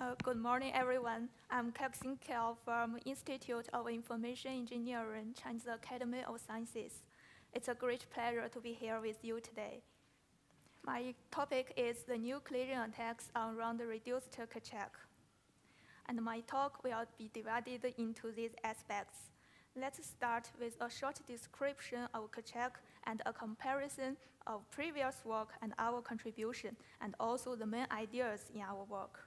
Uh, good morning, everyone. I'm Kexin Qiao from Institute of Information Engineering, Chinese Academy of Sciences. It's a great pleasure to be here with you today. My topic is the new collision attacks on round-reduced Keccak. And my talk will be divided into these aspects. Let's start with a short description of Keccak and a comparison of previous work and our contribution, and also the main ideas in our work.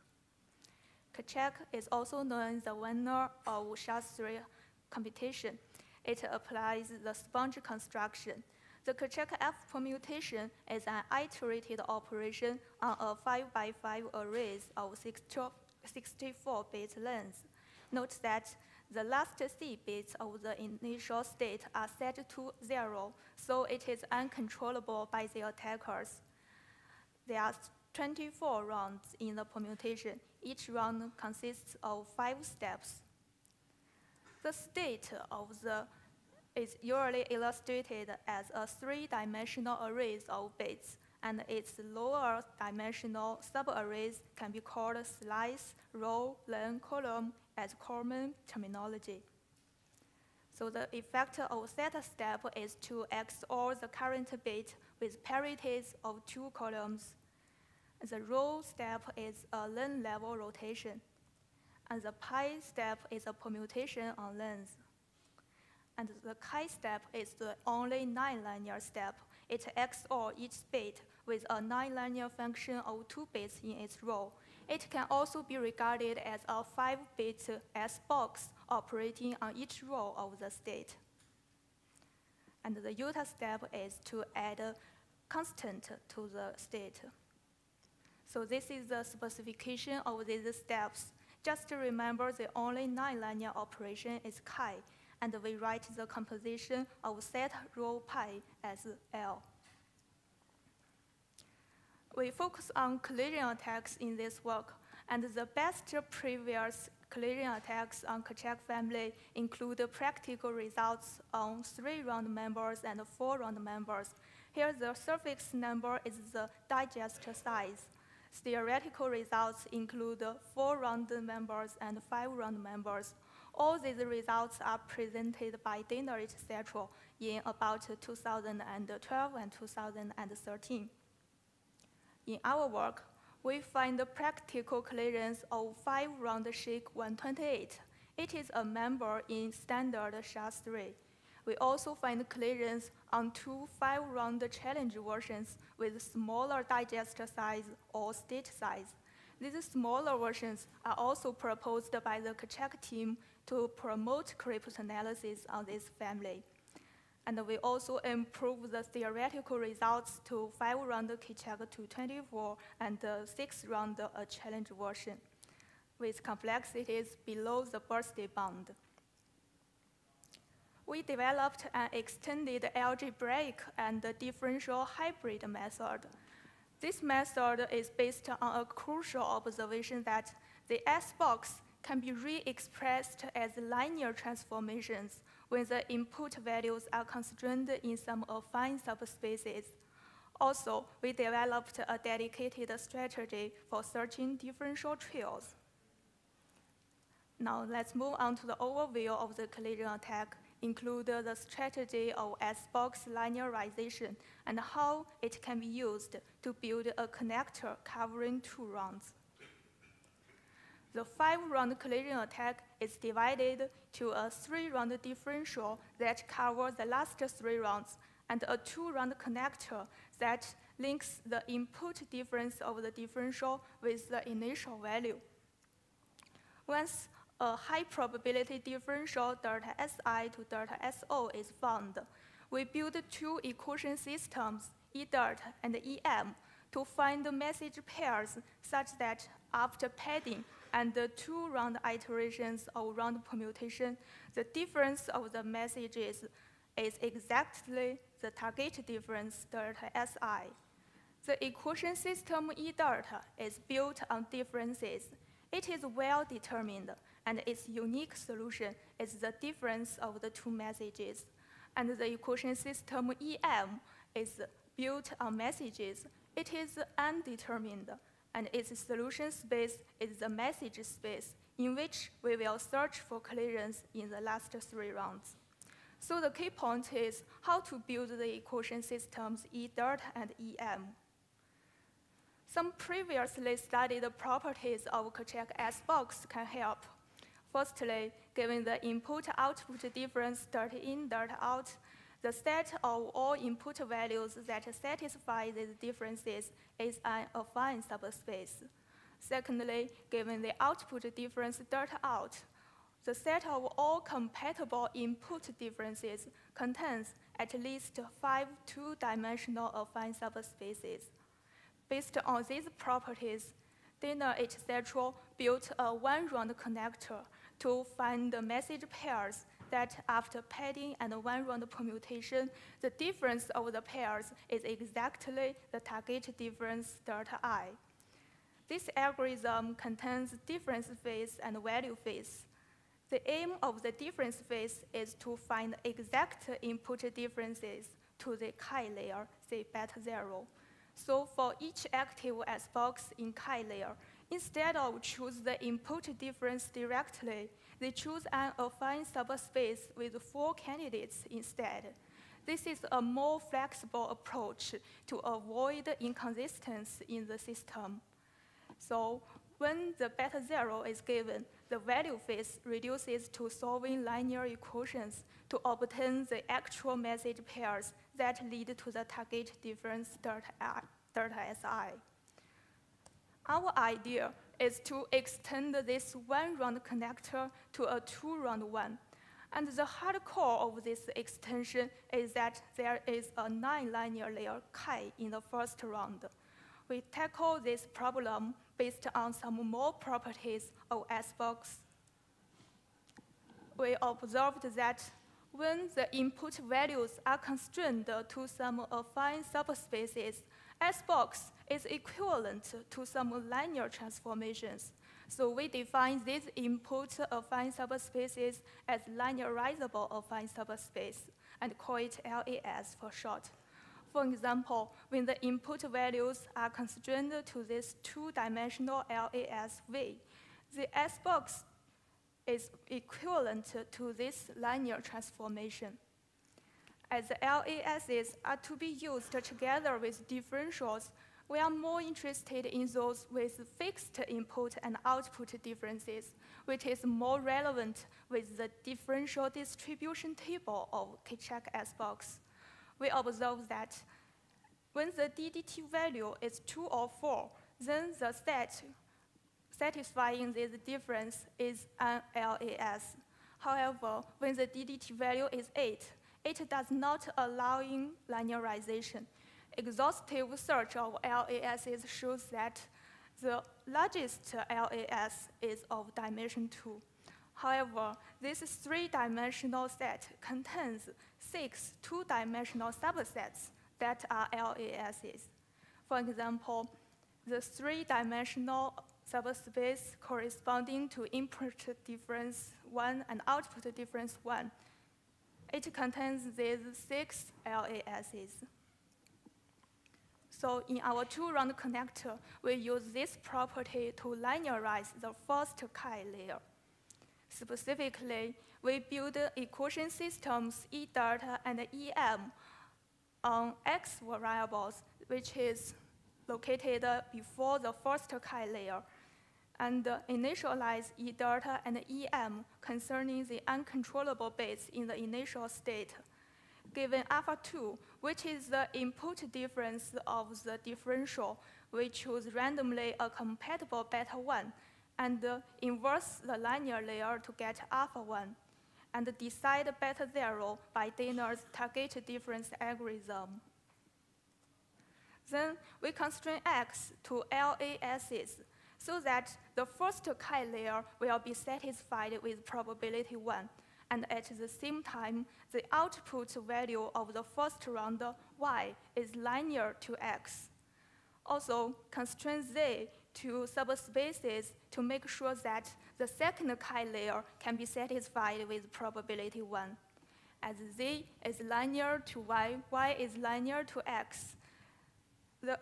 Keccak is also known as the winner of SHA-3 competition. It applies the sponge construction. The Keccak F permutation is an iterated operation on a 5 by 5 array of 64 bit length. Note that the last C bits of the initial state are set to zero, so it is uncontrollable by the attackers. There are 24 rounds in the permutation. Each round consists of five steps. The state of the is usually illustrated as a three-dimensional array of bits, and its lower dimensional subarrays can be called slice, row, then column as common terminology. So the effect of theta step is to XOR the current bit with parities of two columns the rho step is a length level rotation, and the pi step is a permutation on length. And the chi step is the only non-linear step. It XOR each bit with a non-linear function of two bits in its row. It can also be regarded as a five-bit S box operating on each row of the state. And the iota step is to add a constant to the state. So this is the specification of these steps. Just remember, the only non-linear operation is chi, and we write the composition of set rho pi as L. We focus on collision attacks in this work, and the best previous collision attacks on Keccak family include practical results on three round members and four round members. Here the suffix number is the digest size. Theoretical results include four round members and five round members. All these results are presented by Dinur etc. in about 2012 and 2013. In our work, we find practical collisions of five round SHAKE 128. It is a member in standard SHA-3. We also find collisions on two five-round challenge versions with smaller digest size or state size. These smaller versions are also proposed by the Keccak team to promote cryptanalysis on this family. And we also improve the theoretical results to five-round Keccak 224 and six-round uh, challenge version with complexities below the birthday bound we developed an extended algebraic and differential hybrid method. This method is based on a crucial observation that the S-box can be re-expressed as linear transformations when the input values are constrained in some affine subspaces. Also, we developed a dedicated strategy for searching differential trails. Now let's move on to the overview of the collision attack include the strategy of S-box linearization and how it can be used to build a connector covering two rounds. The five-round collision attack is divided to a three-round differential that covers the last three rounds and a two-round connector that links the input difference of the differential with the initial value. Once a high probability differential delta Si to delta So is found. We build two equation systems, EDIRT and EM, to find the message pairs such that after padding and the two round iterations of round permutation, the difference of the messages is exactly the target difference delta Si. The equation system EDIRT is built on differences. It is well determined and its unique solution is the difference of the two messages. And the equation system EM is built on messages. It is undetermined, and its solution space is the message space, in which we will search for collisions in the last three rounds. So the key point is how to build the equation systems E delta and EM. Some previously studied properties of Keccak S-box can help. Firstly, given the input-output difference delta in delta out, the set of all input values that satisfy these differences is an affine subspace. Secondly, given the output difference delta out, the set of all compatible input differences contains at least five two-dimensional affine subspaces. Based on these properties, Dinur etc. built a one-round connector to find the message pairs that after padding and one-round permutation, the difference of the pairs is exactly the target difference delta i. This algorithm contains difference phase and value phase. The aim of the difference phase is to find exact input differences to the chi layer, say beta zero. So for each active S-box in chi layer, instead of choose the input difference directly, they choose an affine subspace with four candidates instead. This is a more flexible approach to avoid inconsistency in the system. So when the beta zero is given, the value phase reduces to solving linear equations to obtain the actual message pairs that lead to the target difference delta, delta SI. Our idea is to extend this one-round connector to a two-round one. And the hard core of this extension is that there is a non-linear layer chi in the first round. We tackle this problem based on some more properties of S-box. We observed that when the input values are constrained to some affine subspaces, S-box is equivalent to some linear transformations. So we define these input affine subspaces as linearizable affine subspace and call it LAS for short. For example, when the input values are constrained to this two-dimensional LASV, the S-box is equivalent to this linear transformation. As the LASs are to be used together with differentials, we are more interested in those with fixed input and output differences, which is more relevant with the differential distribution table of Keccak S-box we observe that when the DDT value is 2 or 4, then the set satisfying this difference is an LAS. However, when the DDT value is 8, it does not allow in linearization. Exhaustive search of LASs shows that the largest LAS is of dimension 2. However, this three-dimensional set contains six two-dimensional subsets that are LASs. For example, the three-dimensional subspace corresponding to input difference 1 and output difference 1. It contains these six LASs. So in our two-round connector, we use this property to linearize the first chi layer. Specifically, we build equation systems E delta and EM on X variables, which is located before the first chi layer, and initialize E delta and EM concerning the uncontrollable bits in the initial state. Given alpha 2, which is the input difference of the differential, we choose randomly a compatible beta 1 and inverse the linear layer to get alpha 1 and decide beta 0 by Dinur's target difference algorithm. Then we constrain X to LASs so that the first chi layer will be satisfied with probability 1, and at the same time, the output value of the first round y is linear to x. Also, constrain z to subspaces to make sure that the second chi layer can be satisfied with probability 1. As z is linear to y, y is linear to x, the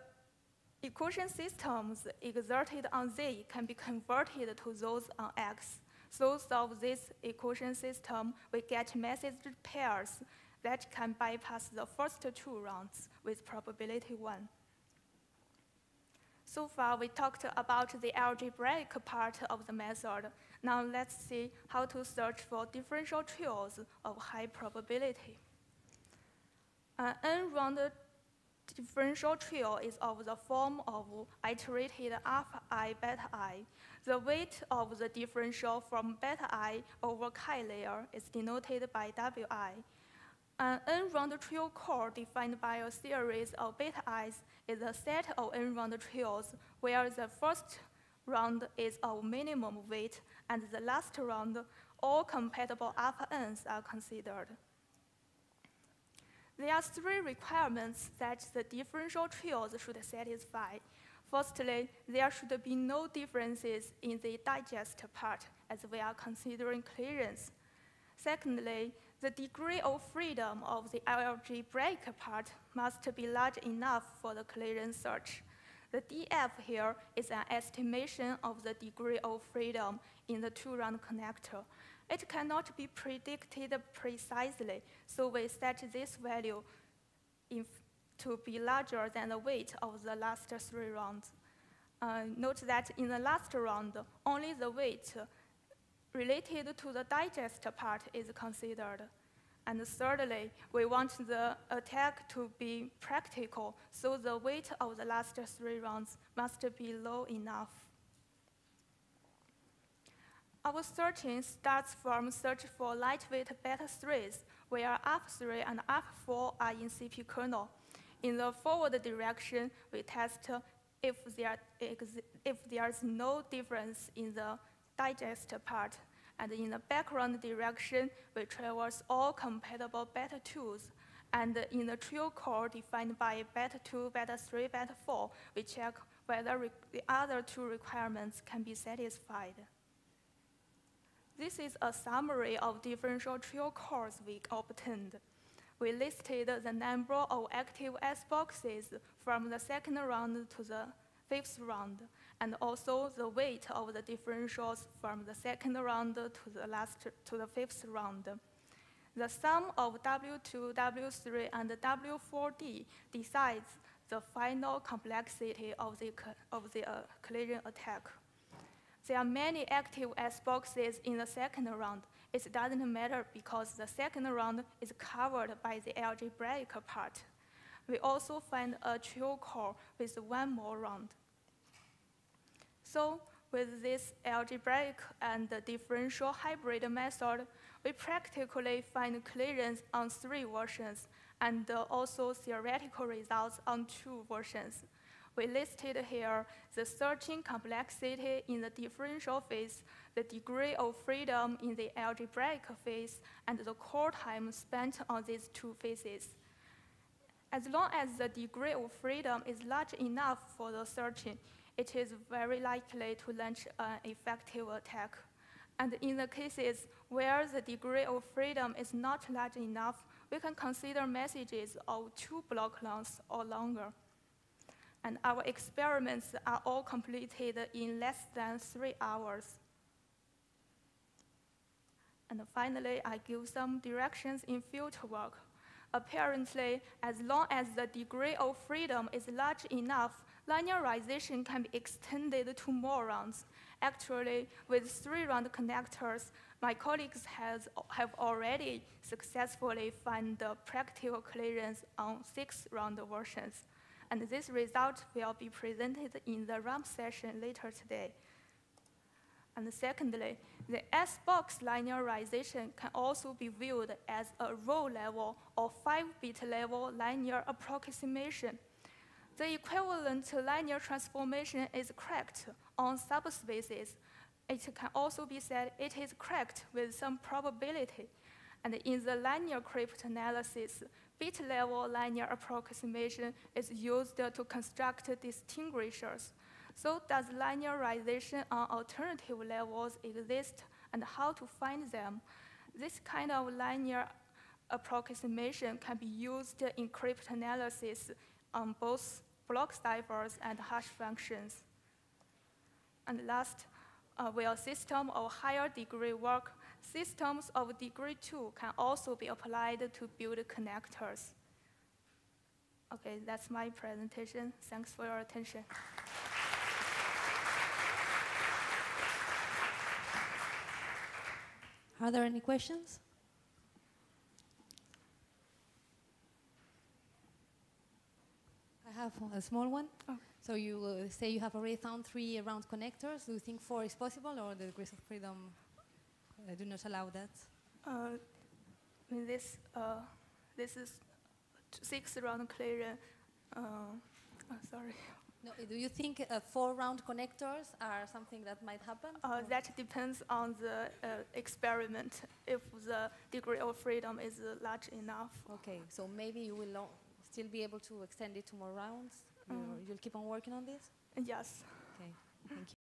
equation systems exerted on Z can be converted to those on X. So solve this equation system, we get message pairs that can bypass the first two rounds with probability 1. So far, we talked about the algebraic part of the method. Now let's see how to search for differential trails of high probability. An n-round differential trail is of the form of iterated alpha i beta i. The weight of the differential from beta i over chi layer is denoted by wi. An n-round trail core defined by a series of beta i's is a set of n-round trails where the first round is of minimum weight and the last round all compatible alpha n's are considered. There are three requirements that the differential trails should satisfy. Firstly, there should be no differences in the digest part as we are considering clearance. Secondly, the degree of freedom of the algebraic part must be large enough for the clearance search. The DF here is an estimation of the degree of freedom in the two-round connector. It cannot be predicted precisely, so we set this value to be larger than the weight of the last three rounds. Uh, note that in the last round, only the weight related to the digest part is considered. And thirdly, we want the attack to be practical, so the weight of the last three rounds must be low enough. Our searching starts from search for lightweight beta 3s, where alpha3 and alpha4 are in CP kernel. In the forward direction, we test if there, if there's no difference in the digest part. And in the background direction, we traverse all compatible beta 2s. And in the trail core defined by beta 2, beta 3, beta 4, we check whether the other two requirements can be satisfied. This is a summary of differential trail cores we obtained. We listed the number of active S boxes from the second round to the fifth round, and also the weight of the differentials from the second round to the last to the fifth round. The sum of W2, W3, and W4D decides the final complexity of the, of the uh, collision attack. There are many active S boxes in the second round. It doesn't matter because the second round is covered by the algebraic part. We also find a trail core with one more round. So with this algebraic and differential hybrid method, we practically find clearance on three versions and also theoretical results on two versions. We listed here the searching complexity in the differential phase, the degree of freedom in the algebraic phase, and the core time spent on these two phases. As long as the degree of freedom is large enough for the searching, it is very likely to launch an effective attack. And in the cases where the degree of freedom is not large enough, we can consider messages of two block lengths or longer and our experiments are all completed in less than three hours. And finally, I give some directions in future work. Apparently, as long as the degree of freedom is large enough, linearization can be extended to more rounds. Actually, with three-round connectors, my colleagues has, have already successfully found the practical clearance on six-round versions and this result will be presented in the rump session later today. And secondly, the S-box linearization can also be viewed as a row level or 5-bit level linear approximation. The equivalent linear transformation is correct on subspaces. It can also be said it is correct with some probability. And in the linear cryptanalysis, bit-level linear approximation is used to construct distinguishers. So does linearization on alternative levels exist and how to find them? This kind of linear approximation can be used in cryptanalysis on both block ciphers, and hash functions. And last, uh, where system of higher degree work, systems of degree two can also be applied to build connectors. Okay, that's my presentation. Thanks for your attention. Are there any questions? I have a small one. Oh. So you uh, say you have already found three round connectors. Do you think four is possible, or the degrees of freedom uh, do not allow that? Uh, I this, uh, this is six round clearing. Uh, oh, sorry. No, do you think uh, four round connectors are something that might happen? Uh, that depends on the uh, experiment. If the degree of freedom is uh, large enough. Okay, so maybe you will still be able to extend it to more rounds. Mm. You'll keep on working on this. Yes. Okay, thank you.